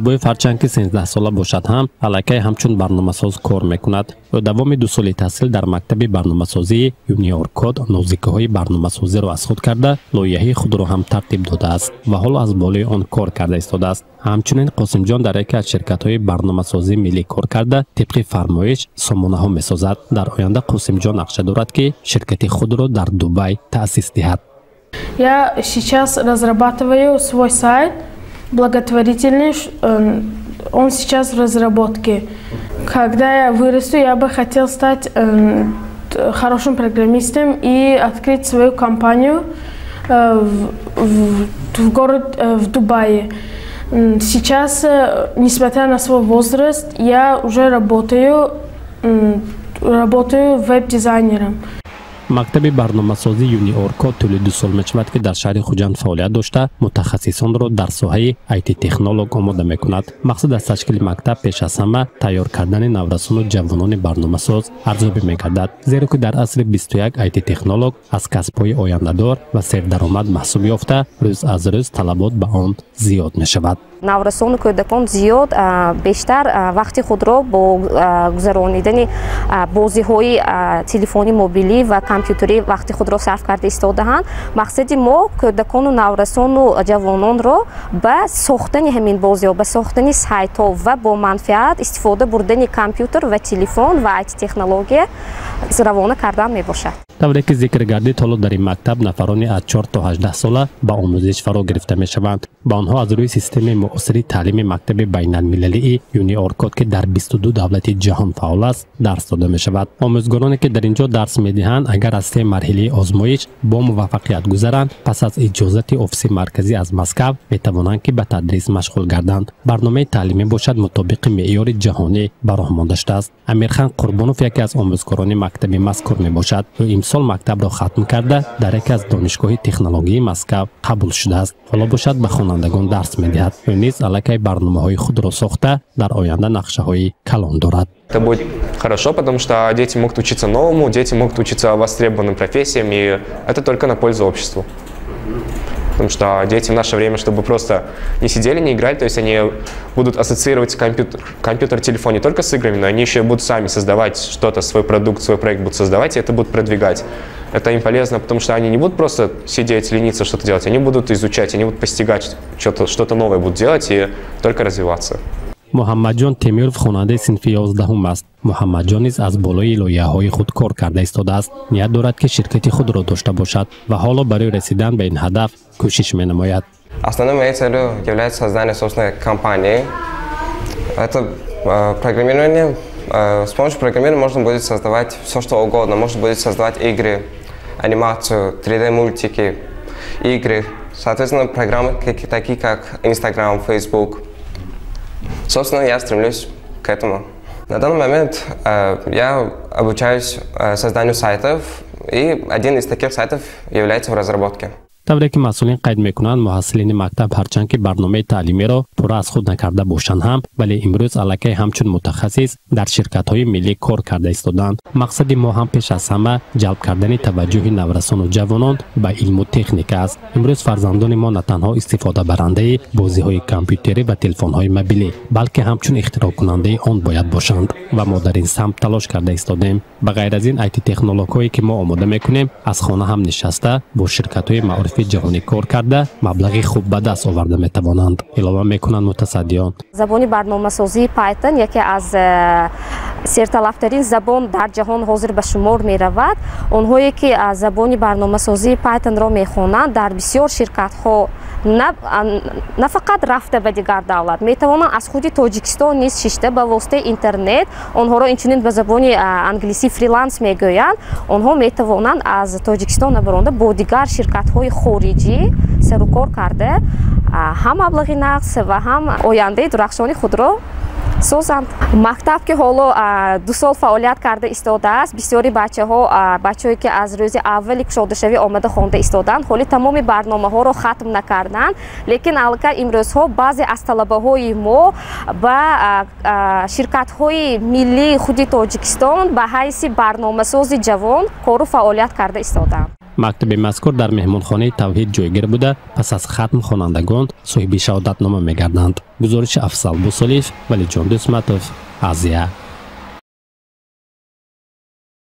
бои фарчанки сенздаҳсола бошад ҳам аллакай ҳамчун барномасоз кор мекунад. Ӯ давоми ду соли таҳсил дар мактаби барномасозии юниоркод нозикаҳои барномасозиро аз худ карда лоиҳаи худро ҳам тартиб додааст ва ҳоло аз болои он кор карда истодааст. Ҳамчунин қосимҷон дар яке аз ширкатҳои барномасозӣ миллӣ кор карда тибқи фармоиш сомонаҳо месозад. Дар оянда қосимҷон нақша дорад ки ширкати худро дар дубай таъсис диҳад. Я сейчас разрабатываю свой сайт благотворительный он сейчас в разработке когда я вырасту я бы хотел стать хорошим программистом и открыть свою компанию э, в, в город э, в дубае Сейчас, э, несмотря на свой возраст, я уже работаю, работаю веб-дизайнером. Мактаби барномасозӣ юниорко тӯли ду сол мешавад ки дар шаҳри хуҷанд фаъолият дошта мутахассисонро дар соҳаи it технолог омода мекунад. Мақсад аз ташкили мактаб пеш аз ҳама тайёр кардани наврасону ҷавонони барномасоз арзёбӣ мегардад зеро ки дар асри 21 it технолог аз касбҳои ояндадор ва сердаромад маҳсуб ёфта рӯз аз рӯз талабот ба он зиёд мешавад наврасону кӯдакон зиёд бештар вақти худро бо гузаронидани бозиҳои телефони мобилӣ ва компютерӣ вақти худро сарф карда истодаанд мақсади мо кӯдакону наврасону ҷавононро ба сохтани ҳамин бозиҳо ба сохтани сайтҳо ва бо манфиат истифода бурдани компютер ва телефон ва it технология равона кардан мебошад тавре ки зикр гардид ҳоло дар ин мактаб нафарони аз 4 то 18 сола ба омӯзиш фаро гирифта мешаванд. Ба онҳо аз рӯи системаи муосири таълими мактаби байналмилалии юниоркод ки дар 22 давлати ҷаҳон фаъол аст дарс дода мешавад. омӯзгороне ки дар ин ҷо дарс медиҳанд агар аз се марҳилаи озмоиш бо муваффақият гузаранд пас аз иҷозати офиси марказӣ аз москав метавонанд ки ба тадрис машғул гарданд. барномаи таълимӣ бошад мутобиқи меъёри ҷаҳонӣ ба роҳ монда шудааст амирхан қурбонов яке аз омӯзгорони мактаби мазкур мебошад имсол мактабро хатм карда дар яке аз донишгоҳи технологии москав қабул шудааст. Ҳоло бошад ба хонандагон дарс медиҳад. Ӯ низ аллакай барномаҳои худро сохта дар оянда нақшаҳои калон дорад. Это будет хорошо, потому что дети могут учиться новому, дети могут учиться востребованным профессиям, и это только на пользу обществу. Потому что дети в наше время, чтобы просто не сидели, не играли, то есть они будут ассоциировать компьютер, компьютер, телефон не только с играми, но они еще будут сами создавать что-то, свой продукт, свой проект будут создавать, и это будут продвигать. Это им полезно, потому что они не будут просто сидеть, лениться, что-то делать, они будут изучать, они будут постигать, что-то что новое будут делать и только развиваться. Муҳаммадҷон темиров хонандаи синфи ёздаҳум аст муҳаммадҷон низ аз болои лоиҳаҳои худ кор карда истодааст ният дорад ки ширкати худро дошта бошад ва ҳоло барои расидан ба ин ҳадаф кӯшиш менамояд основной моей является создание собственной компании это программирование с помощью программирования можно будет создавать все что угодно можно будет создавать игры анимацию 3d мультики игры соответственно программы такие как instagram facebook Собственно, я стремлюсь к этому. На данный момент э, я обучаюсь э, созданию сайтов, и один из таких сайтов является в разработке. Тавре ки масъулин қайд мекунанд муҳассилини мактаб ҳарчанд ки барномаи таълимиро пурра аз худ накарда бошанд ҳам вале имрӯз аллакай ҳамчун мутахассис дар ширкатҳои миллӣ кор карда истоданд. Мақсади мо ҳам пеш аз ҳама ҷалб кардани таваҷҷӯҳи наврасону ҷавонон ба илму техника аст. Имрӯз фарзандони мо на танҳо истифодабарандаи бозиҳои компютерӣ ва телефонҳои мобилӣ балки ҳамчун ихтироъкунандаи он бояд бошанд ва мо дар ин самт талош карда истодем. Ба ғайр аз ин it технологҳое ки мо омода мекунем аз хона ҳам нишаста бо ширкатҳои маъруф маъруфи ҷаҳонӣ кор карда маблағи хуб ба даст оварда метавонанд. Илова мекунанд мутасаддиён. Забони барномасозии пайтон яке аз э, серталафтарин забон дар ҷаҳон ҳозир ба шумор меравад. Онҳое ки забони барномасозии пайтонро мехонанд дар бисёр ширкатҳо на фақат рафта ба дигар давлат. Метавонанд аз худи тоҷикистон низ шишта ба воситаи интернет онҳоро инчунин ба забони англисӣ фриланс мегӯянд. Онҳо метавонанд аз тоҷикистон набаронда бо дигар ширкатҳои хориҷӣ сарукор карда. Ҳам маблағи нақс ва ҳам ояндаи дурахшони худро созанд мактаб ки ҳоло ду сол фаъолият карда истодааст бисёри бачаҳо бачаҳое ки аз рӯзи аввали кушодашавӣ омада хонда истодаанд ҳоли тамоми барномаҳоро хатм накарданд. Лекин аллакай имрӯзҳо баъзе аз талабаҳои мо ба ширкатҳои миллии худи тоҷикистон ба ҳайси барномасози ҷавон кору фаъолият карда истодаанд мактаби мазкур дар меҳмонхонаи тавҳид ҷойгир буда пас аз хатм хонандагон соҳиби шаҳодатнома мегарданд. Гузориши афзал бусолив валиҷон дусматов азия